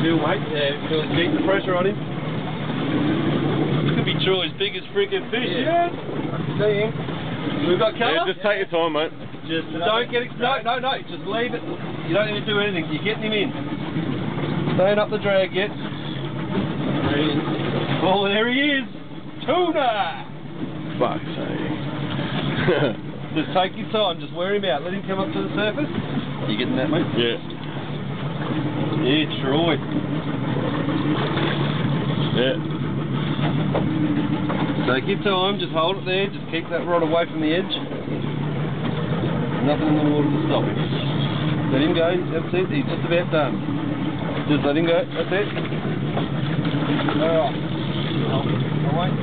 Feel weight, yeah, feel deep the pressure on him. Could be Troy's biggest freaking fish, yeah. yeah. See him. We've got color. Yeah, just take your time, mate. Just don't get ex- no, no, no. Just leave it. You don't need to do anything. You're getting him in. Staying up the drag yet. There he is. Oh, there he is. Tuna. Fuck's sake. Just take your time. Just wear him out. Let him come up to the surface. You getting that, mate? yeah. Yeah, Troy. Yeah. Take your time. Just hold it there. Just keep that rod away from the edge. Nothing in the water to stop him. Let him go. That's it. He's just about done. Just let him go. That's it. Alright. I'll, I'll wait.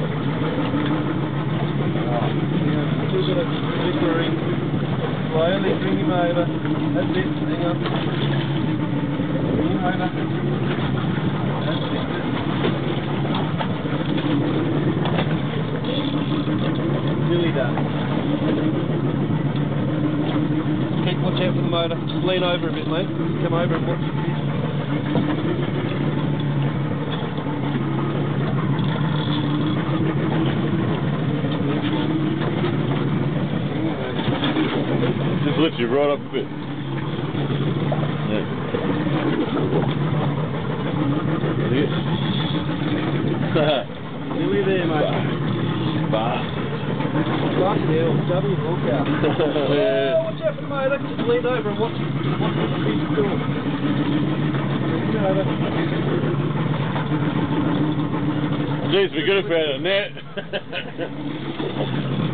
Alright. Still got a flickering. Slowly bring him over. That's it. Hang on. Bring him over. That's it. Nearly done. Keep watch out for the motor. Just lean over a bit, mate. Come over and watch Just lift you right up a bit. Yeah. Nearly there, mate. Bastard. Fucking hell. Double hook out. Yeah. Oh, watch out for the motor. Just lean over and watch, watch what is doing. Bring him over. Jeez, we could have found a net.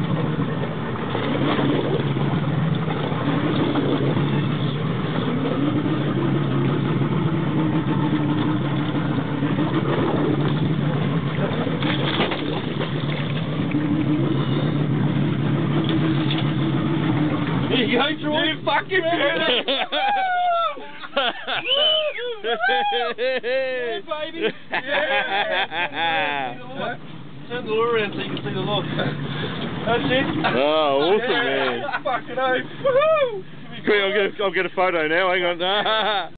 you Troy. You fucking did it! Yeah, baby. Yeah. Turn the lure around so you can see the log. That's it. Oh, awesome, Yeah. man. Fucking oath. Woohoo! Quick, I'll get, a, I'll get a photo now. Hang on.